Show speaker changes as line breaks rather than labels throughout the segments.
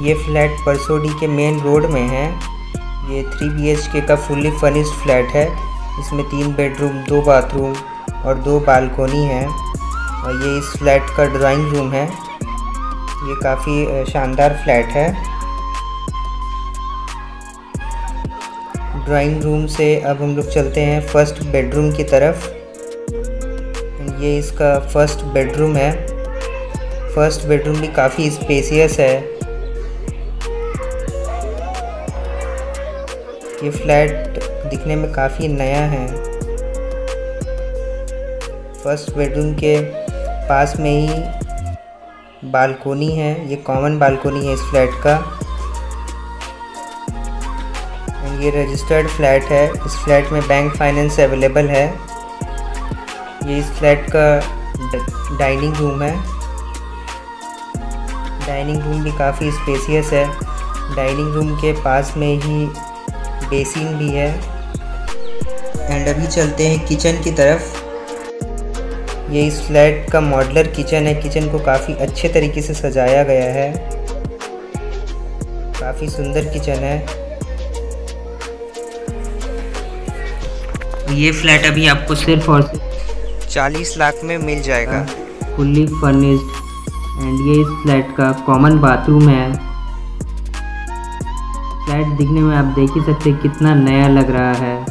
ये फ्लैट परसोडी के main road में है। ये थ्री बी का फुल्ली फर्निश्ड फ्लैट है। इसमें तीन बेडरूम, दो बाथरूम और दो बालकोनी है और ये इस फ्लैट का ड्राइंग रूम है। ये काफ़ी शानदार फ्लैट है। ड्राइंग रूम से अब हम लोग चलते हैं फ़र्स्ट बेडरूम की तरफ़। ये इसका फ़र्स्ट बेडरूम है। फ़र्स्ट बेडरूम भी काफ़ी स्पेसियस है। ये फ्लैट दिखने में काफ़ी नया है। फ़र्स्ट बेडरूम के पास में ही बालकोनी है। ये कॉमन बालकोनी है इस फ्लैट का। ये रजिस्टर्ड फ्लैट है। इस फ्लैट में बैंक फाइनेंस अवेलेबल है। ये इस फ्लैट का डाइनिंग रूम है। डाइनिंग रूम भी काफ़ी स्पेसियस है। डाइनिंग रूम के पास में ही बेसिन भी है। एंड अभी चलते हैं किचन की तरफ़। ये इस फ्लैट का मॉडलर किचन है। किचन को काफ़ी अच्छे तरीके से सजाया गया है। काफ़ी सुंदर किचन है। ये फ्लैट अभी आपको सिर्फ़ और चालीस लाख में मिल जाएगा।
Fully furnished. एंड ये इस फ्लैट का कॉमन बाथरूम है। फ्लैट दिखने में आप देख ही सकते कितना नया लग रहा है।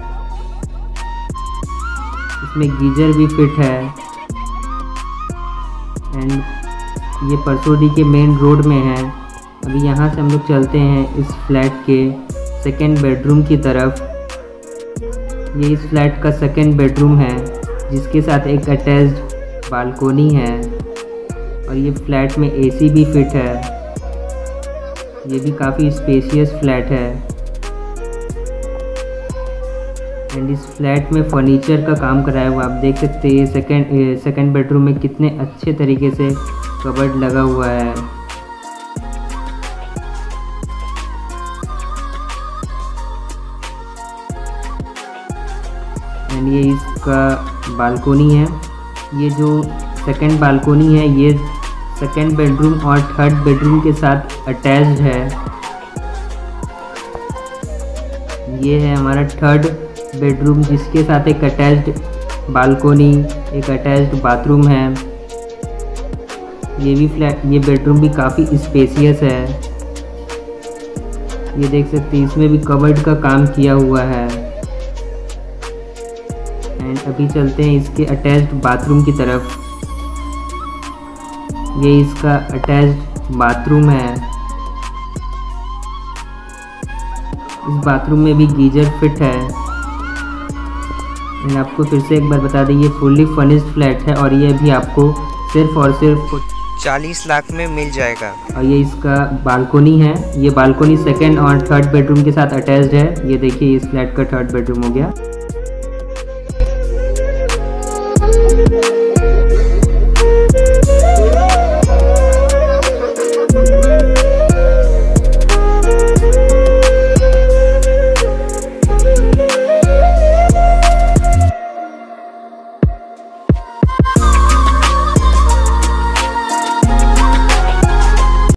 इसमें गीजर भी फिट है। एंड ये परसोडी के मेन रोड में है। अभी यहाँ से हम लोग चलते हैं इस फ्लैट के सेकेंड बेडरूम की तरफ़। ये इस फ्लैट का सेकेंड बेडरूम है, जिसके साथ एक अटैच्ड बालकोनी है। और ये फ्लैट में एसी भी फिट है। ये भी काफ़ी स्पेशियस फ्लैट है। एंड इस फ्लैट में फर्नीचर का काम कराया हुआ आप देख सकते हैं ये सेकेंड सेकेंड बेडरूम में कितने अच्छे तरीके से कबर्ड लगा हुआ है। एंड ये इसका बालकोनी है। ये जो सेकेंड बालकोनी है, ये सेकेंड बेडरूम और थर्ड बेडरूम के साथ अटैच्ड है। ये है हमारा थर्ड बेडरूम जिसके साथ एक अटैच्ड बालकोनी एक अटैच्ड बाथरूम है। ये भी फ्लैट ये बेडरूम भी काफ़ी स्पेसियस है। ये देख सकते हैं, इसमें भी कवर्ड का काम किया हुआ है। एंड अभी चलते हैं इसके अटैच्ड बाथरूम की तरफ़। ये इसका अटैच बाथरूम है। इस बाथरूम में भी गीजर फिट है। मैं आपको फिर से एक बार बता दें ये फुल्ली फर्निश्ड फ्लैट है और ये भी आपको सिर्फ़ और सिर्फ़
चालीस लाख में मिल जाएगा।
और ये इसका बालकोनी है। ये बालकोनी सेकेंड और थर्ड बेडरूम के साथ अटैच्ड है। ये देखिए इस फ्लैट का थर्ड बेडरूम हो गया।